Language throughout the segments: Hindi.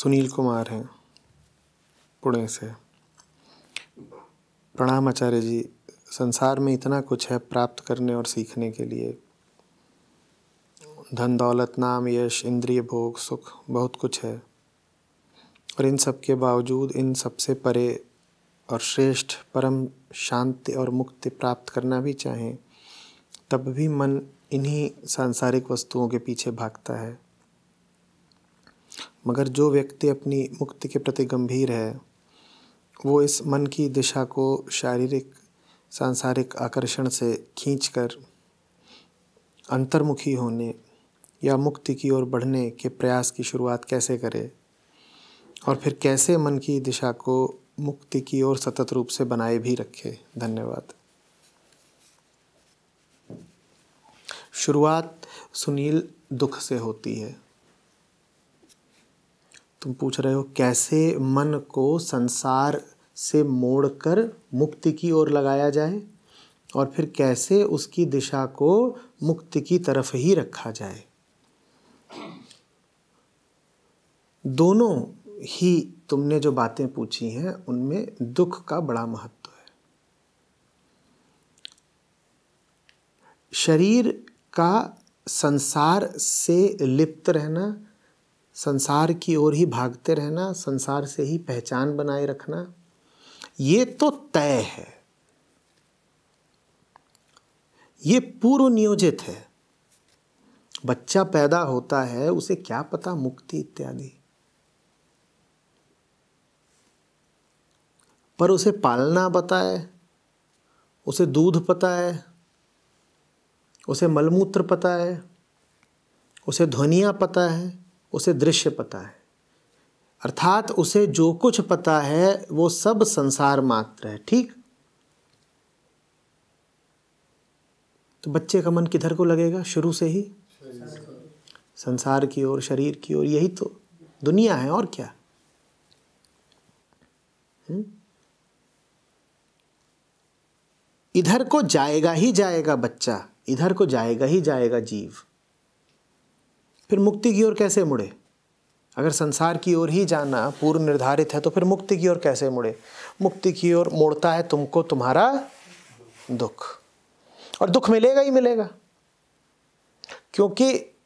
सुनील कुमार हैं, पुणे से। प्रणाम आचार्य जी, संसार में इतना कुछ है प्राप्त करने और सीखने के लिए। धन, दौलत, नाम, यश, इंद्रिय, भोग, सुख, बहुत कुछ है। और इन सब के बावजूद इन सबसे परे और श्रेष्ठ, परम शांति और मुक्ति प्राप्त करना भी चाहें, तब भी मन इन्हीं सांसारिक वस्तुओं के पीछे भागता है। मगर जो व्यक्ति अपनी मुक्ति के प्रति गंभीर है, वो इस मन की दिशा को शारीरिक, सांसारिक आकर्षण से खींचकर अंतर्मुखी होने या मुक्ति की ओर बढ़ने के प्रयास की शुरुआत कैसे करे और फिर कैसे मन की दिशा को मुक्ति की ओर सतत रूप से बनाए भी रखे। धन्यवाद। शुरुआत सुनील दुख से होती है। तुम पूछ रहे हो, कैसे मन को संसार से मोड़कर मुक्ति की ओर लगाया जाए और फिर कैसे उसकी दिशा को मुक्ति की तरफ़ ही रखा जाए? दोनों ही तुमने जो बातें पूछी हैं, उनमें दुख का बड़ा महत्व है। शरीर का संसार से लिप्त रहना संसार की ओर ही भागते रहना, संसार से ही पहचान बनाए रखना, ये तो तय है। ये पूर्व नियोजित है। बच्चा पैदा होता है, उसे क्या पता मुक्ति इत्यादि। पर उसे पालना पता है, उसे दूध पता है, उसे मलमूत्र पता है, उसे ध्वनिया पता है। उसे दृश्य पता है। अर्थात उसे जो कुछ पता है, वो सब संसार मात्र है, ठीक? तो बच्चे का मन किधर को लगेगा? शुरू से ही? संसार की ओर, शरीर की ओर, यही तो दुनिया है, और क्या? हुँ? इधर को जाएगा ही जाएगा बच्चा, इधर को जाएगा ही जाएगा जीव। फिर मुक्ति की ओर कैसे मुड़े? अगर संसार की ओर ही जाना पूर्व निर्धारित है तो फिर मुक्ति की ओर कैसे मुड़े? मुक्ति की ओर मोड़ता है तुमको तुम्हारा दुख। और दुख मिलेगा ही मिलेगा। क्योंकि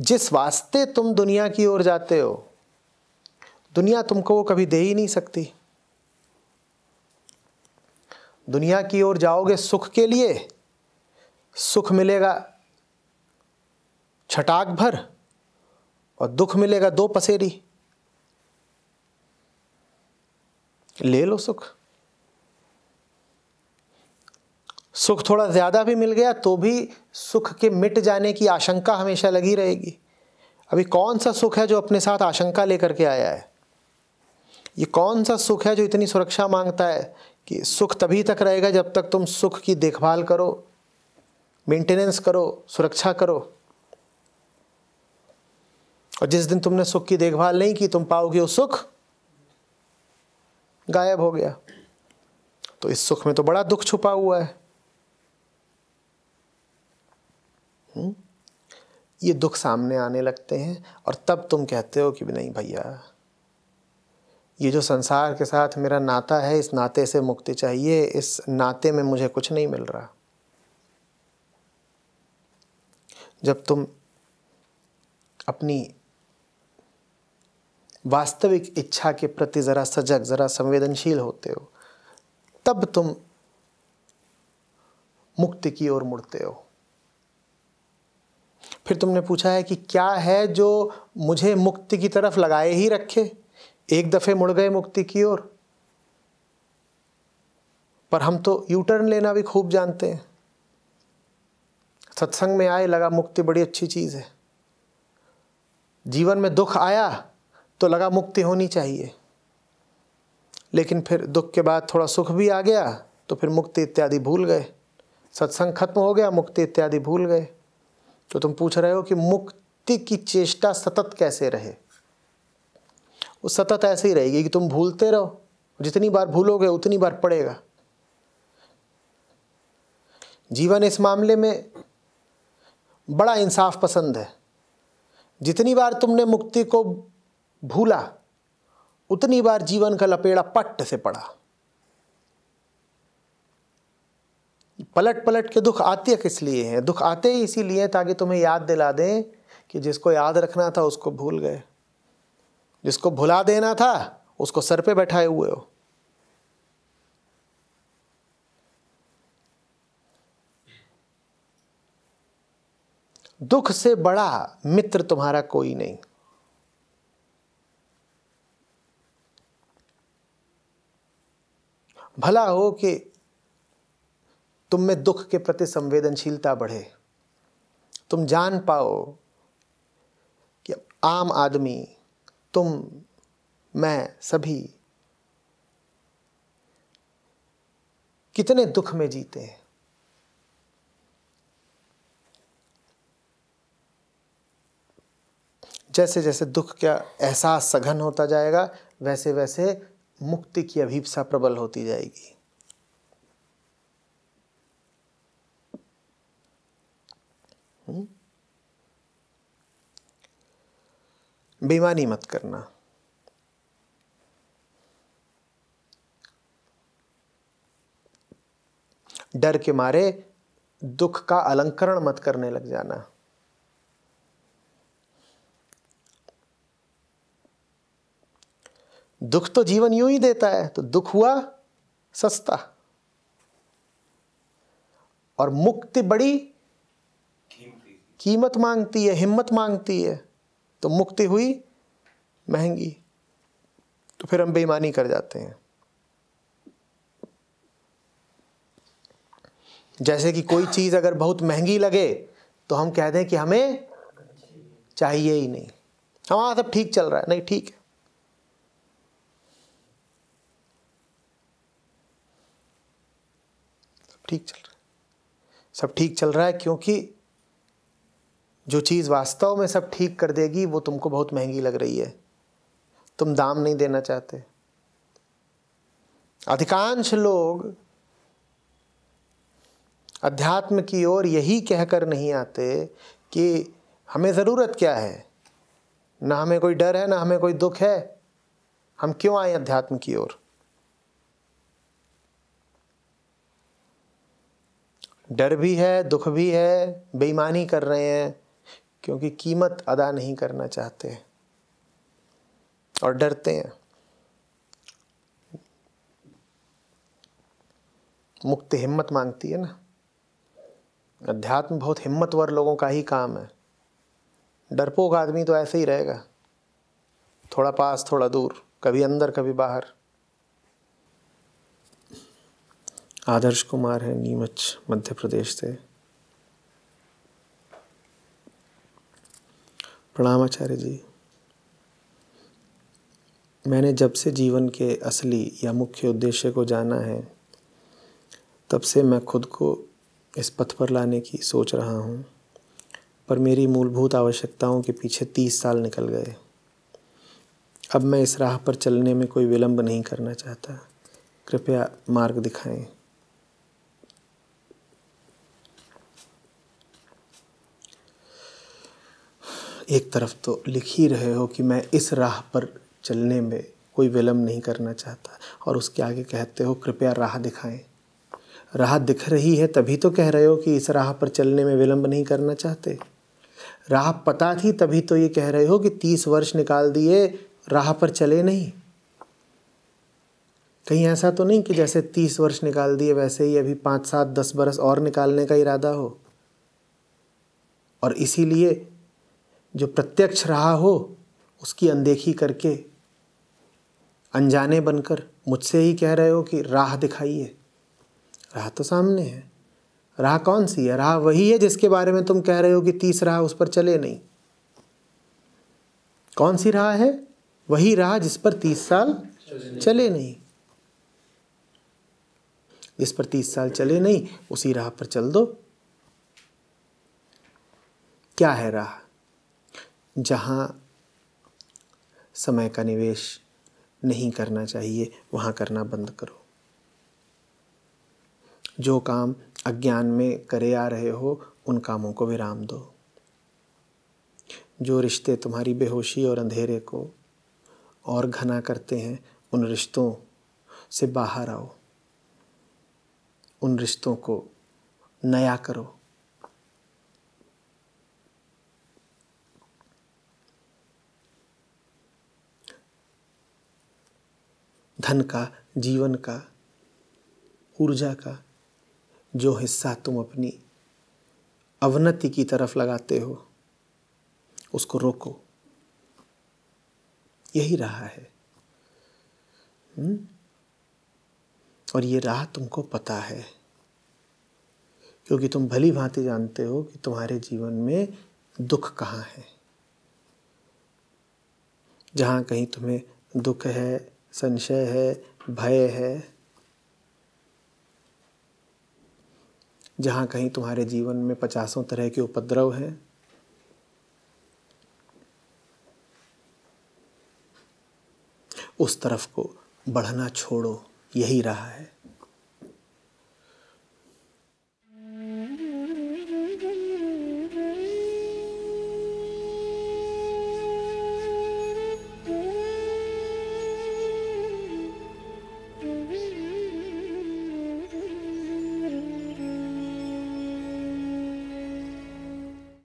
जिस वास्ते तुम दुनिया की ओर जाते हो, दुनिया तुमको वो कभी दे ही नहीं सकती। दुनिया की ओर जाओगे सुख के लिए, सुख मिलेगा छटाक भर और दुख मिलेगा दो पसेरी। ले लो सुख। सुख थोड़ा ज़्यादा भी मिल गया तो भी सुख के मिट जाने की आशंका हमेशा लगी रहेगी। अभी कौन सा सुख है जो अपने साथ आशंका लेकर के आया है? ये कौन सा सुख है जो इतनी सुरक्षा माँगता है कि सुख तभी तक रहेगा जब तक तुम सुख की देखभाल करो, मेंटेनेंस करो, सुरक्षा करो। और जिस दिन तुमने सुख की देखभाल नहीं की, तुम पाओगे वो सुख? गायब हो गया। तो इस सुख में तो बड़ा दुख छुपा हुआ है। हुँ? ये दुख सामने आने लगते हैं और तब तुम कहते हो कि नहीं भैया, ये जो संसार के साथ मेरा नाता है, इस नाते से मुक्ति चाहिए, इस नाते में मुझे कुछ नहीं मिल रहा। जब तुम अपनी वास्तविक इच्छा के प्रति ज़रा सजग, ज़रा संवेदनशील होते हो, तब तुम मुक्ति की ओर मुड़ते हो। फिर तुमने पूछा है कि क्या है जो मुझे मुक्ति की तरफ़ लगाए ही रखे? एक दफ़े मुड़ गए मुक्ति की ओर। पर हम तो यू टर्न लेना भी खूब जानते हैं। सत्संग में आए, लगा मुक्ति बड़ी अच्छी चीज़ है। जीवन में दुख आया तो लगा मुक्ति होनी चाहिए। लेकिन फिर दुख के बाद थोड़ा सुख भी आ गया तो फिर मुक्ति इत्यादि भूल गए। सत्संग खत्म हो गया, मुक्ति इत्यादि भूल गए। तो तुम पूछ रहे हो कि मुक्ति की चेष्टा सतत कैसे रहे? वो सतत ऐसे ही रहेगी कि तुम भूलते रहो। जितनी बार भूलोगे, उतनी बार पड़ेगा। जीवन इस मामले में बड़ा इंसाफ पसंद है। जितनी बार तुमने मुक्ति को भूला। उतनी बार जीवन का लपेड़ा पट्ट से पड़ा। पलट पलट के दुख आते किस लिए हैं? दुख आते ही इसीलिए ताकि तुम्हें याद दिला दें कि जिसको याद रखना था, उसको भूल गए। जिसको भुला देना था, उसको सर पे बैठाए हुए हो। दुख से बड़ा मित्र तुम्हारा कोई नहीं। भला हो कि तुम में दुख के प्रति संवेदनशीलता बढ़े। तुम जान पाओ कि आम आदमी, तुम, मैं सभी कितने दुख में जीते हैं। जैसे जैसे दुख का एहसास सघन होता जाएगा वैसे वैसे मुक्ति की अभीपसा प्रबल होती जाएगी। बेमानी मत करना। डर के मारे दुख का अलंकरण मत करने लग जाना। दुख तो जीवन यूँ ही देता है तो दुख हुआ सस्ता। और मुक्ति बड़ी कीमत मांगती है, हिम्मत मांगती है तो मुक्ति हुई महँगी। तो फिर हम बेईमानी कर जाते हैं। जैसे कि कोई चीज़ अगर बहुत महँगी लगे तो हम कह दें कि हमें चाहिए ही नहीं। हमारा सब ठीक चल रहा है। नहीं, ठीक है ठीक चल रहा है। सब ठीक चल रहा है क्योंकि जो चीज़ वास्तव में सब ठीक कर देगी, वो तुमको बहुत महँगी लग रही है। तुम दाम नहीं देना चाहते। अधिकांश लोग अध्यात्म की ओर यही कहकर नहीं आते कि हमें ज़रूरत क्या है। ना हमें कोई डर है, ना हमें कोई दुख है। हम क्यों आए अध्यात्म की ओर? डर भी है, दुख भी है, बेईमानी कर रहे हैं, क्योंकि कीमत अदा नहीं करना चाहते। और डरते हैं। मुक्त हिम्मत मांगती है ना। अध्यात्म बहुत हिम्मतवर लोगों का ही काम है। डरपोक आदमी तो ऐसे ही रहेगा। थोड़ा पास, थोड़ा दूर, कभी अंदर, कभी बाहर। आदर्श कुमार है नीमच, मध्य प्रदेश से। प्रणाम आचार्य जी। मैंने जब से जीवन के असली या मुख्य उद्देश्य को जाना है, तब से मैं खुद को इस पथ पर लाने की सोच रहा हूँ, पर मेरी मूलभूत आवश्यकताओं के पीछे तीस साल निकल गए। अब मैं इस राह पर चलने में कोई विलंब नहीं करना चाहता। कृपया मार्ग दिखाएँ। एक तरफ़ तो लिख ही रहे हो कि मैं इस राह पर चलने में कोई विलम्ब नहीं करना चाहता और उसके आगे कहते हो, कृपया राह दिखाएँ। राह दिख रही है तभी तो कह रहे हो कि इस राह पर चलने में विलंब नहीं करना चाहते। राह पता थी तभी तो ये कह रहे हो कि तीस वर्ष निकाल दिए, राह पर चले नहीं। कहीं ऐसा तो नहीं कि जैसे तीस वर्ष निकाल दिए वैसे ही अभी पाँच, सात, दस बरस और निकालने का इरादा हो। और इसीलिए जो प्रत्यक्ष रहा हो, उसकी अनदेखी करके अनजाने बनकर मुझसे ही कह रहे हो कि राह दिखाइए। राह तो सामने है। राह कौन सी है? राह वही है जिसके बारे में तुम कह रहे हो कि तीस राह उस पर चले नहीं। कौन सी राह है? वही राह जिस पर तीस साल चले नहीं। जिस पर तीस साल चले नहीं, उसी राह पर चल दो। क्या है राह? जहाँ समय का निवेश नहीं करना चाहिए, वहाँ करना बंद करो। जो काम अज्ञान में करे आ रहे हो, उन कामों को विराम दो। जो रिश्ते तुम्हारी बेहोशी और अंधेरे को और घना करते हैं, उन रिश्तों से बाहर आओ। उन रिश्तों को नया करो। धन का, जीवन का, ऊर्जा का जो हिस्सा तुम अपनी अवनति की तरफ़ लगाते हो, उसको रोको यही रहा है हुँ? हम्म? और ये राह तुमको पता है क्योंकि तुम भली भांति जानते हो कि तुम्हारे जीवन में दुख कहाँ है जहाँ कहीं तुम्हें दुख है संशय है, भय है। जहाँ कहीं तुम्हारे जीवन में पचासों तरह के उपद्रव हैं। उस तरफ़ को बढ़ना छोड़ो, यही रहा है।